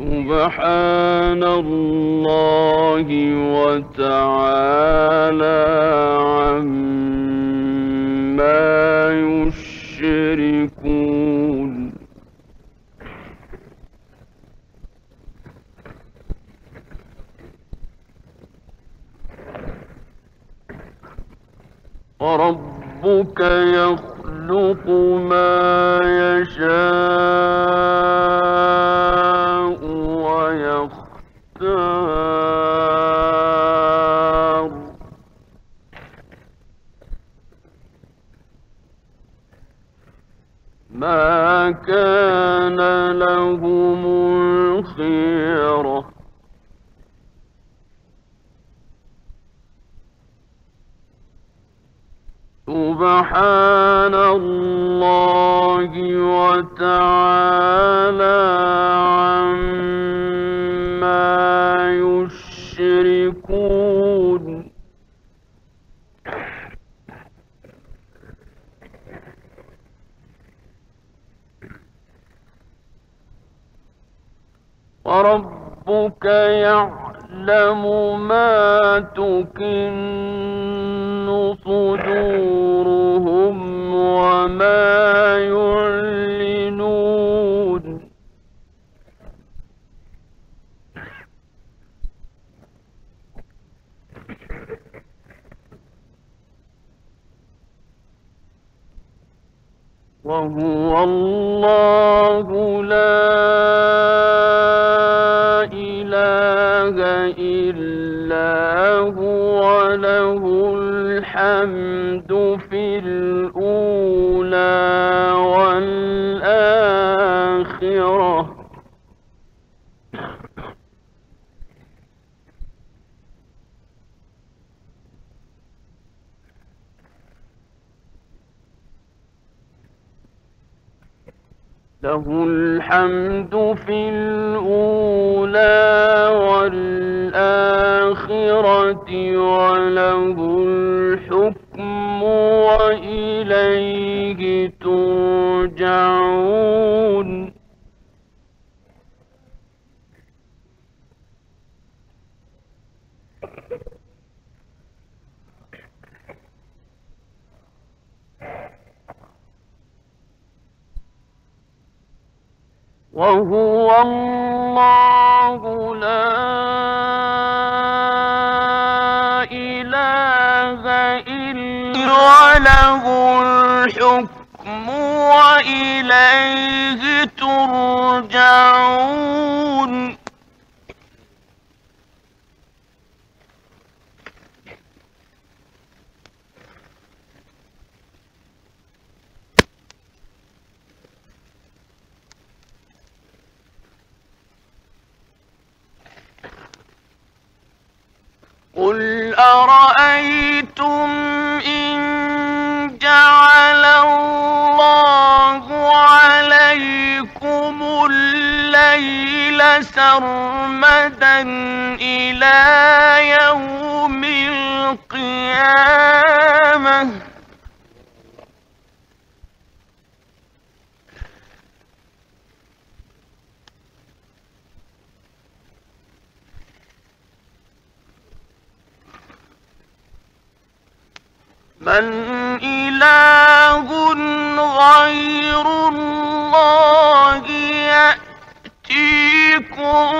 سبحان الله وتعالى عما يشركون. وربك يخلق ما يشاء الخيره سبحان الله وتعالى عما يشركون وربك يعلم ما تكن صدورهم وما يعلنون. وهو الله لا إلا هو له الحمد في الأولى والآخرة له الحمد في الأولى والآخرة وله الحكم وإليه ترجعون. وهو الله لا إله إلا وله الحكم وإليه ترجعون. سرمدا إلى يوم القيامة. من إله غير الله يأتيكم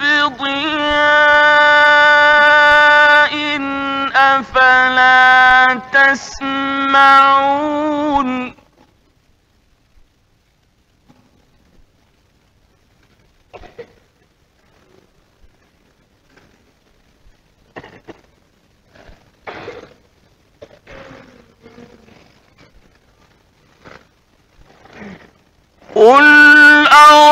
بضياء أفلا تسمعون قل أرأيتم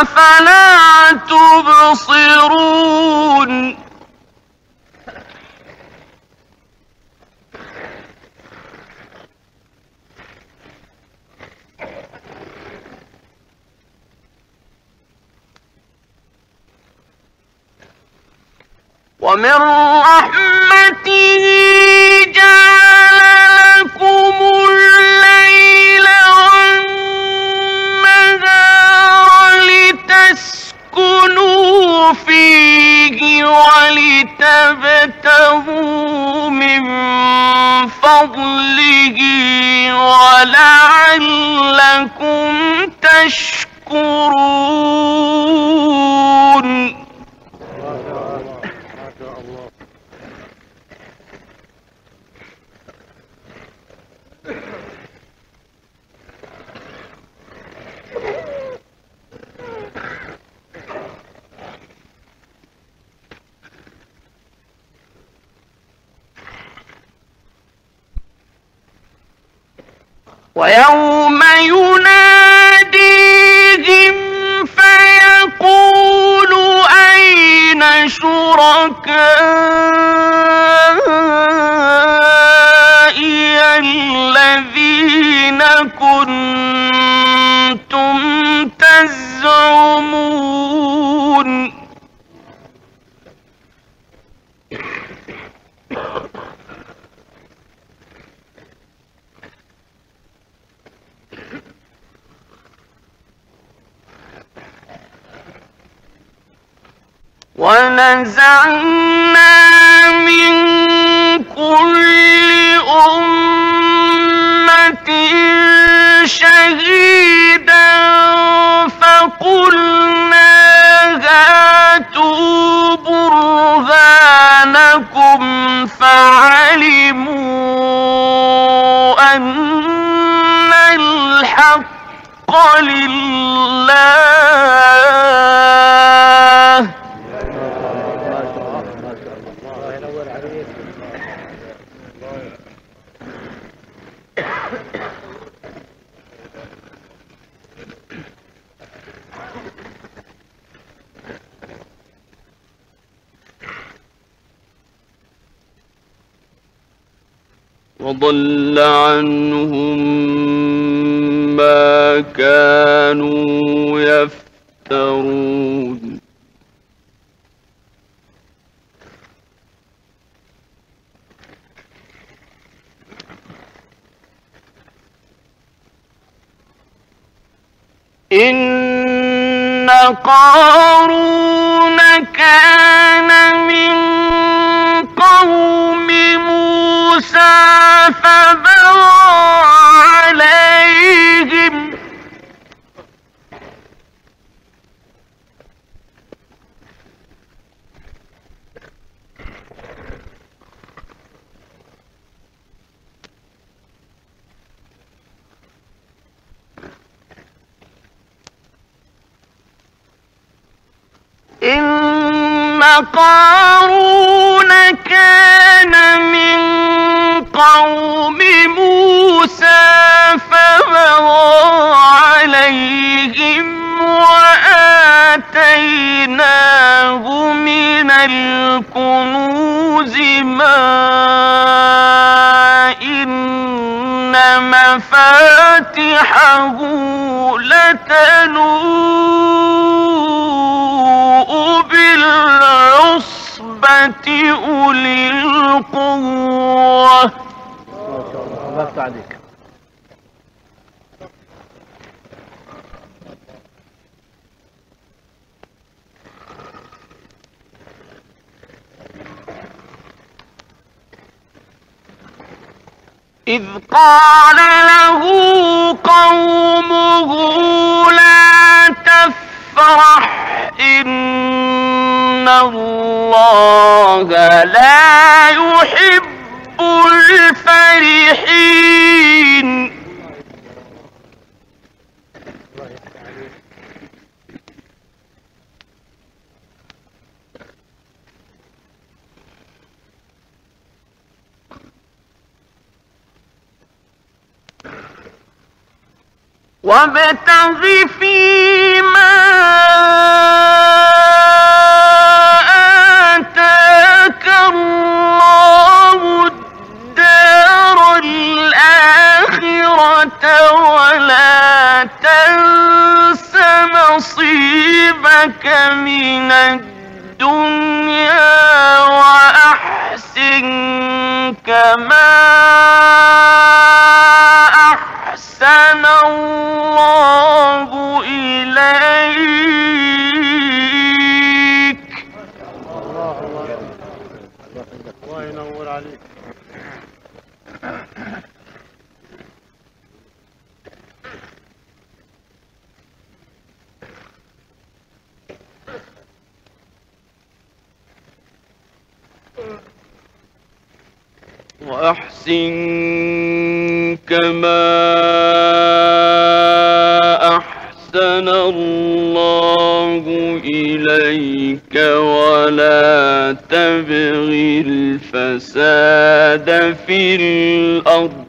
أفلا تبصرون؟ ومن رحمته جعل فيه ولتبتغوا من فضله ولعلكم تشكرون. ويوم يناديهم فيقول أين شركائي ونزعنا من كل أمة شهيدا فقلنا هاتوا برهانكم فعلموا أن الحق لله الله ينور عليك وضل عنهم ما كانوا يفترون. إن قارون كان من قوم إن قارون كان مفاتحه لتنوء بالعصبة أولي القوة. الله عليك. إذ قال له قومه لا تفرح إن الله لا يحب الفرحين. وابتغ فيما آتاك الله الدار الآخرة ولا تنس نصيبك من الدنيا وأحسن كما وأحسن كما أحسن الله إليك ولا تبغ الفساد في الأرض.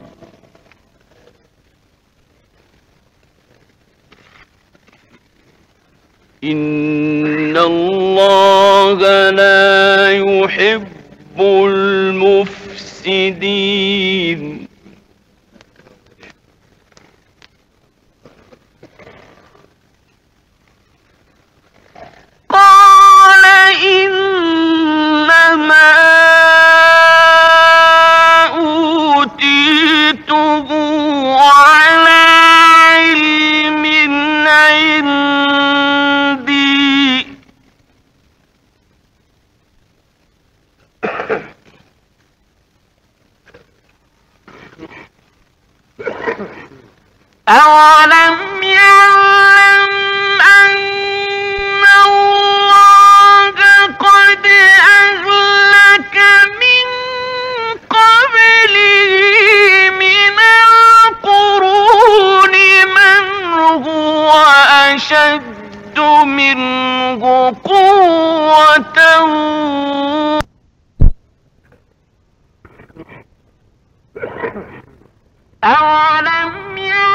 إن الله لا يحب المفسدين قال إنما أوتيته على أولم يعلم أن الله قد أهلك من قبله من القرون من هو أشد منه قوة أولم يعلم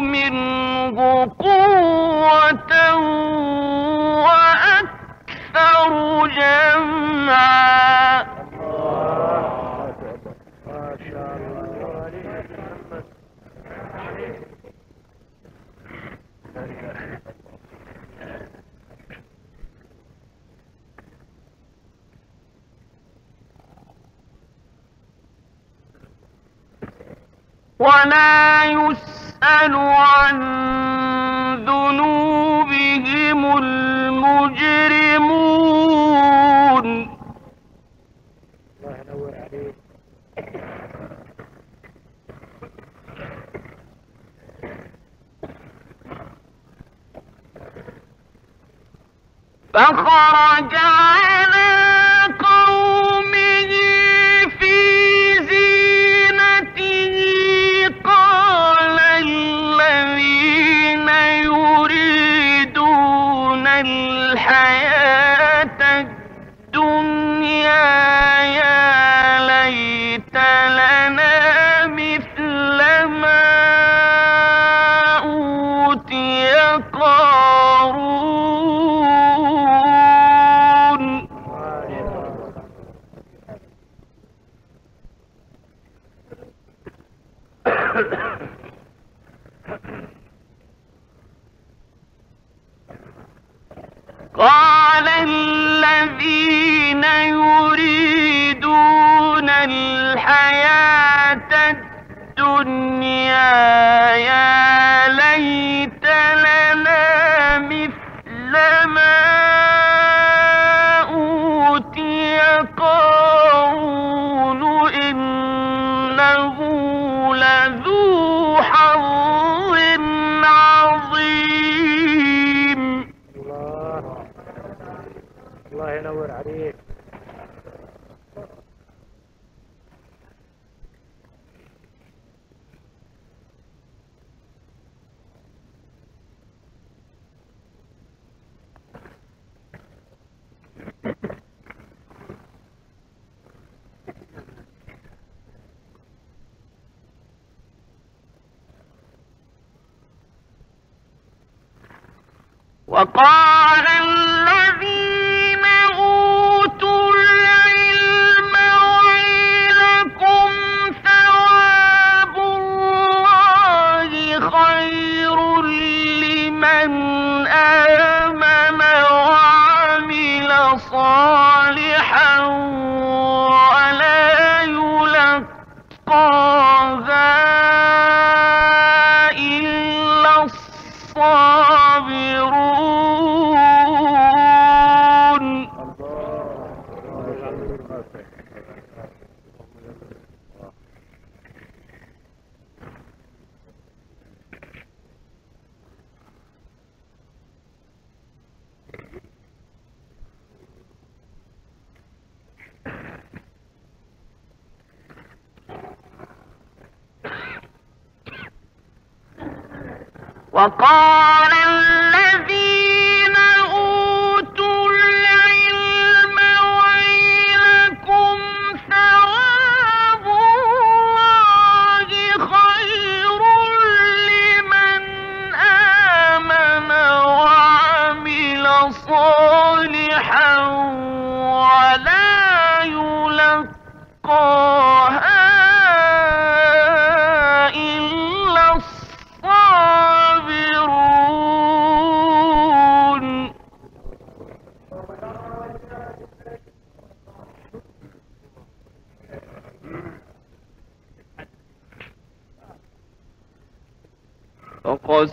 منه قوة وأكثر جمعا. ما شاء يسأل عن ذنوبهم المجرمون. الله ينور عليك. فخرج على وقال الذين وقال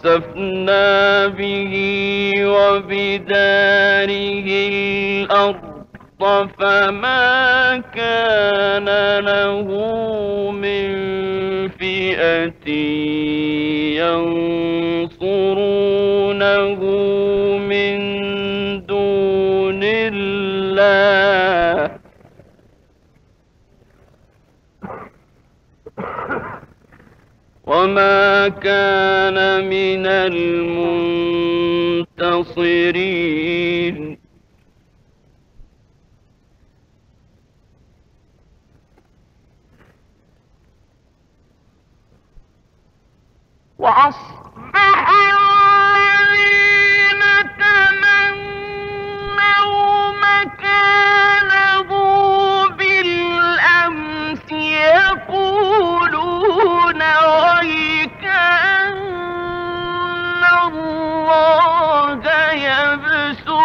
فخسفنا به وبداره الأرض فما كان له من فئة ينصرونه وما كان من المنتصرين وأصبح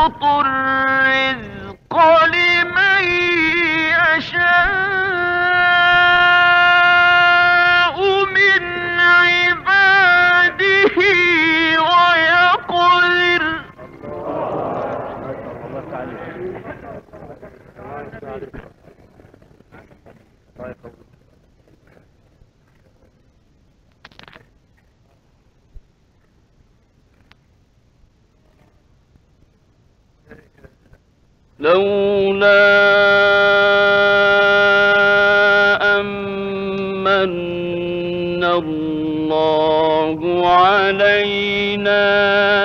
يبسط الرزق لولا أمن الله علينا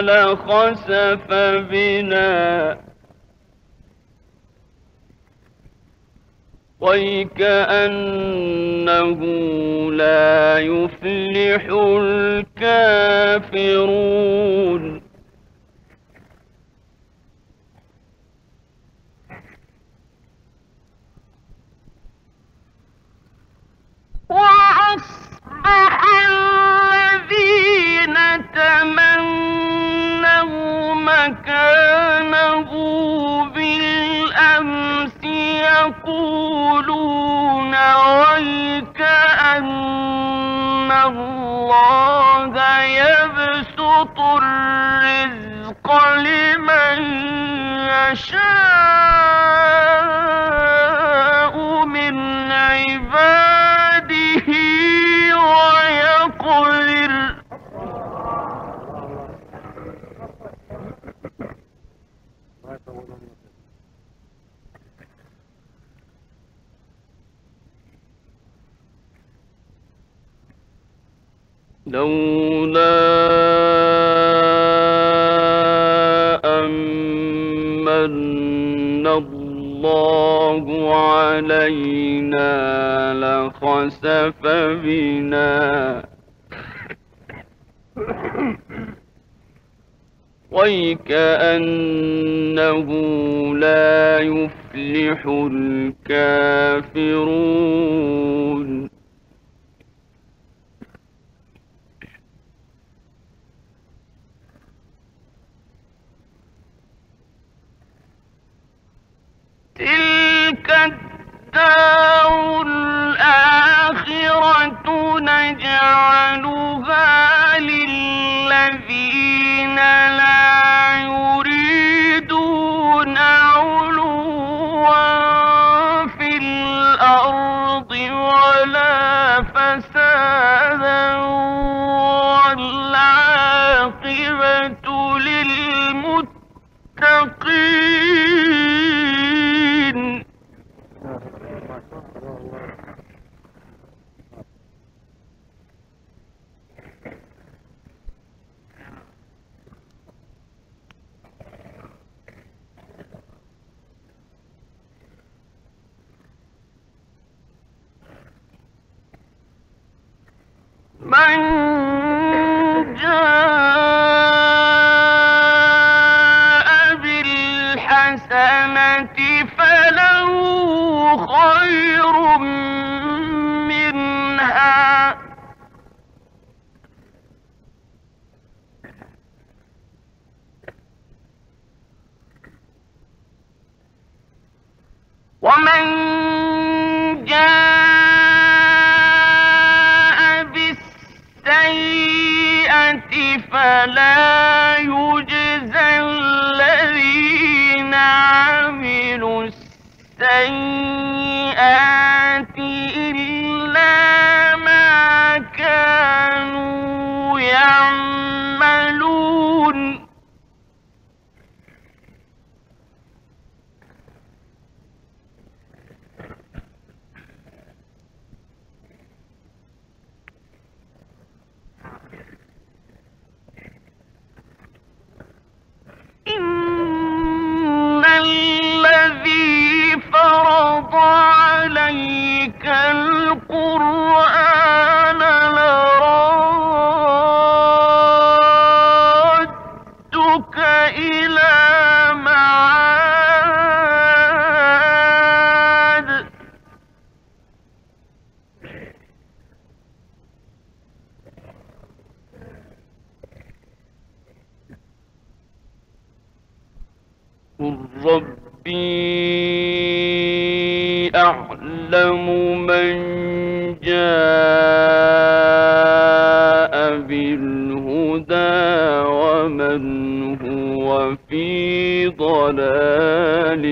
لخسف بنا. ويكأنه لا يفلح الكافرون. الذين تمنوا مكانه بالأمس يقولون ويك أن الله يبسط الرزق لمن يشاء من عباده ويقدر الله يقوي لولا أمن الله علينا لخسف بنا. ويكأنه لا يفلح الكافرون. تلك الدار الآخرة نجعلها للذين لا يريدون علوا في الأرض ولا فسادا والعاقبة للمتقين. Ah! ربي أعلم من جاء بالهدى ومن هو في ضلال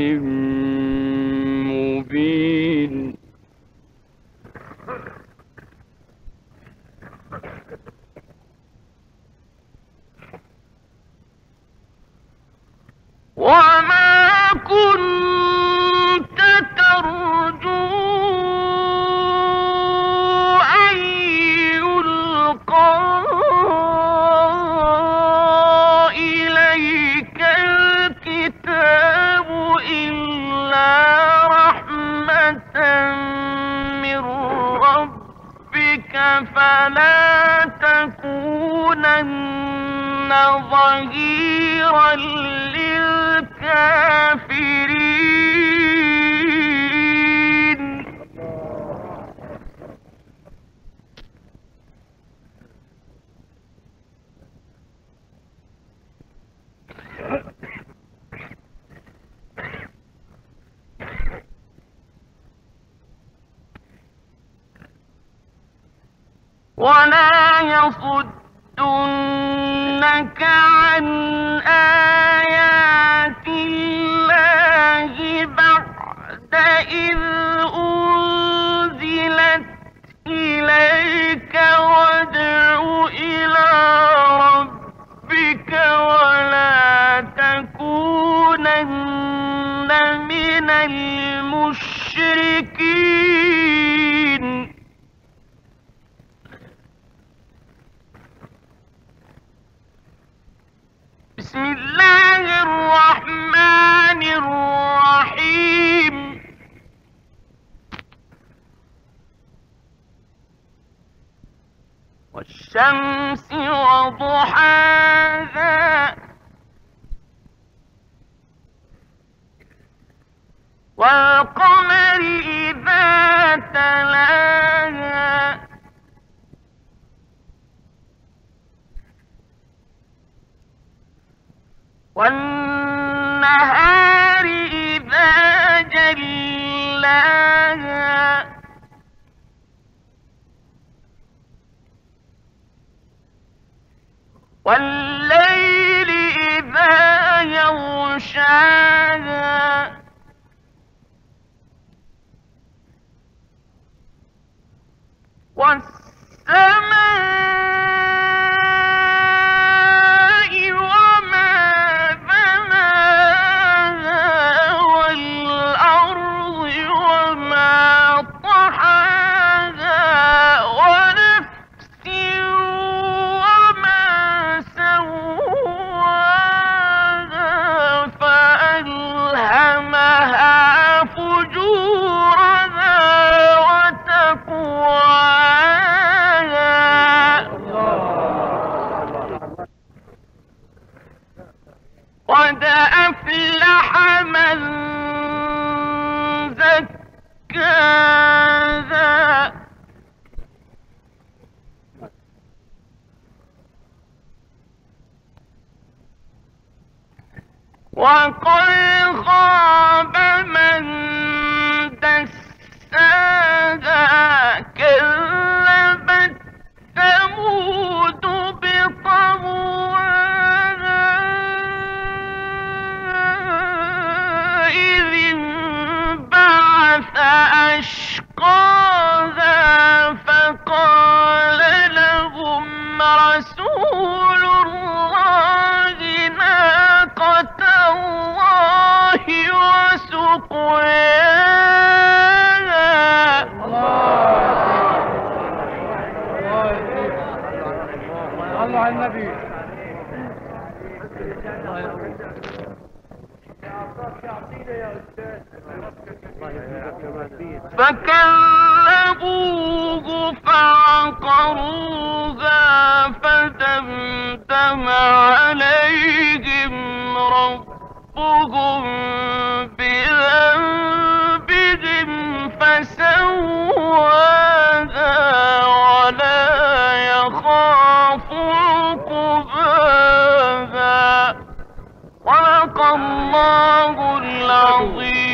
ربك فلا تكونن ظهيرا للكافرين. ولا يصدنك عن آيات الله بعد إذ أنزلت إليك وادع إلى ربك ولا تكونن من المشركين والشمس وضحاها والليل زكاها وقد خاب وسقياها الله على النبي فكذبوه فعقروها فدمدم عليهم ربهم بذنبهم فسواها ولا يخاف عقباها. صدق الله العظيم.